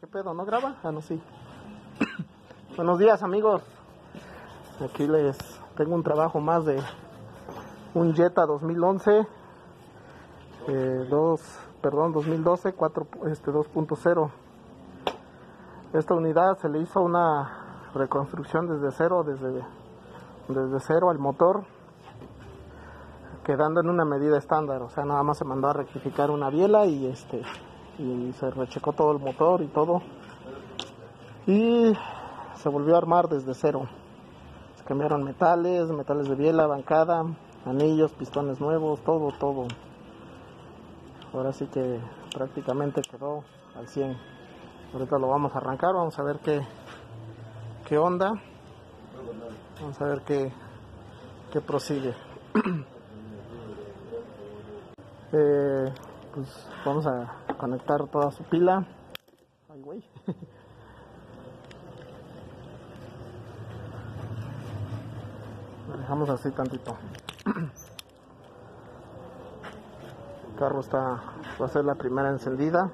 ¿Qué pedo? ¿No graba? Ah, no, sí. Buenos días, amigos. Aquí les tengo un trabajo más de un Jetta 2011, eh, dos, perdón, 2012, 4, este, 2.0. Esta unidad se le hizo una reconstrucción desde cero, desde, desde cero al motor, quedando en una medida estándar. O sea, nada más se mandó a rectificar una biela y este y se rechecó todo el motor y todo. Y se volvió a armar desde cero. Se cambiaron metales, metales de biela, bancada, anillos, pistones nuevos, todo, todo. Ahora sí que prácticamente quedó al 100. Ahorita lo vamos a arrancar, vamos a ver qué, qué onda. Vamos a ver qué, qué prosigue. eh, pues vamos a conectar toda su pila. Dejamos así tantito. El carro está, va a ser la primera encendida.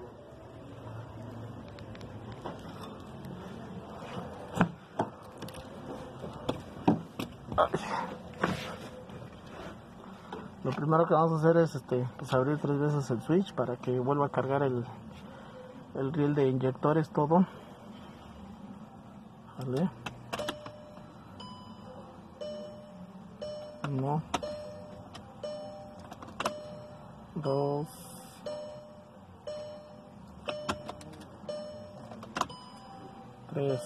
Lo primero que vamos a hacer es este, pues abrir tres veces el switch para que vuelva a cargar el, el riel de inyectores todo. Vale. Uno. Dos. Tres.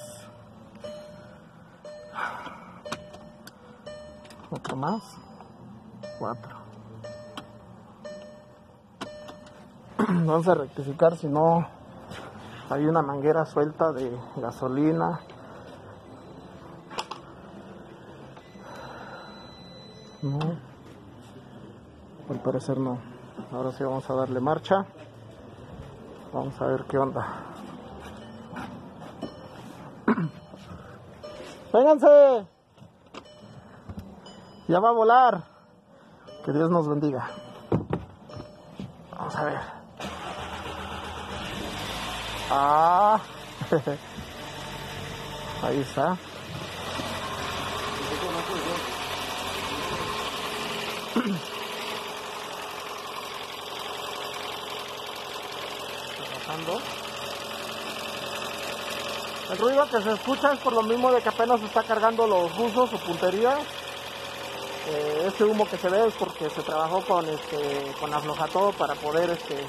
Otro más. Cuatro. vamos a rectificar si no hay una manguera suelta de gasolina. No. Al parecer no. Ahora sí vamos a darle marcha. Vamos a ver qué onda. Vénganse ya va a volar. Que Dios nos bendiga. Vamos a ver Ah, ahí está. Trabajando. El ruido que se escucha es por lo mismo de que apenas está cargando los buzos o puntería. Eh, ese humo que se ve es porque se trabajó con este con aflojatodo para poder este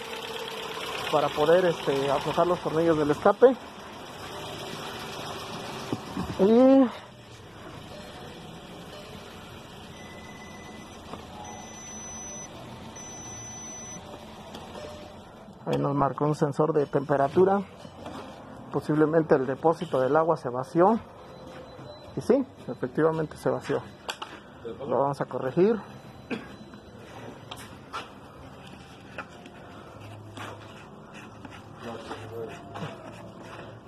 para poder este, aflojar los tornillos del escape. Y ahí nos marcó un sensor de temperatura. Posiblemente el depósito del agua se vació. Y sí, efectivamente se vació. Lo vamos a corregir.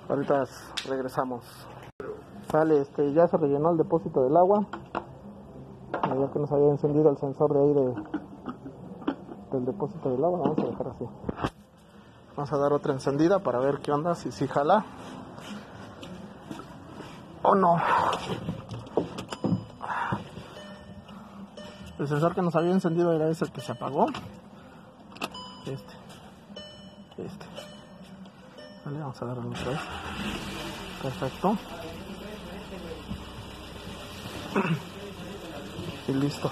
Ahorita regresamos. Sale, este, ya se rellenó el depósito del agua. Ya que nos había encendido el sensor de de, del depósito del agua, vamos a dejar así. Vamos a dar otra encendida para ver qué onda, si si jala o no. El sensor que nos había encendido era ese que se apagó. Este. Este. Vamos a darle otra vez. Perfecto. Y listo.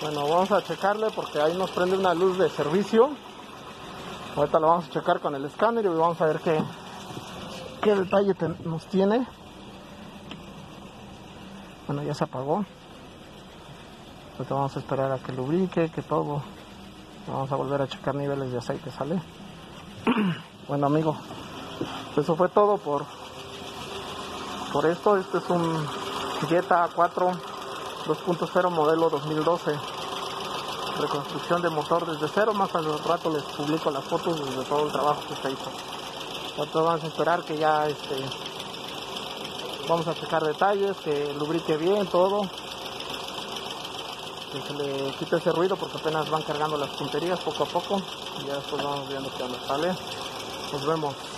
Bueno, vamos a checarle porque ahí nos prende una luz de servicio. Ahorita lo vamos a checar con el escáner y vamos a ver qué, qué detalle nos tiene. Bueno, ya se apagó. Ahorita vamos a esperar a que lubrique, que todo. Vamos a volver a checar niveles de aceite, ¿sale? bueno, amigo, eso fue todo por, por esto. Este es un Jetta 4 2.0 modelo 2012 reconstrucción de motor desde cero más al rato les publico las fotos de todo el trabajo que se hizo Entonces vamos a esperar que ya este vamos a checar detalles, que lubrique bien todo. Que se le quite ese ruido porque apenas van cargando las punterías poco a poco. Y ya después vamos viendo qué onda sale. Nos vemos.